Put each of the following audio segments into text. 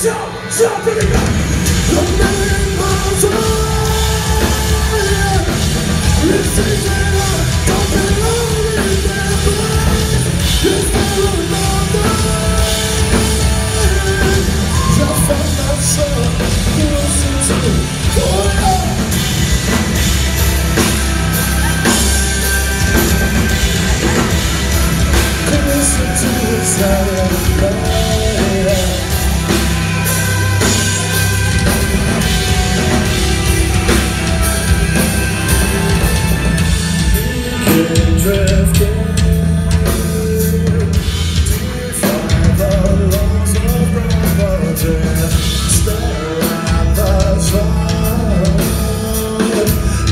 Jump, jump, in the gun. A million miles away It's easy don't in their place It's never another Just find myself listen to for to the silent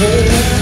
Oh,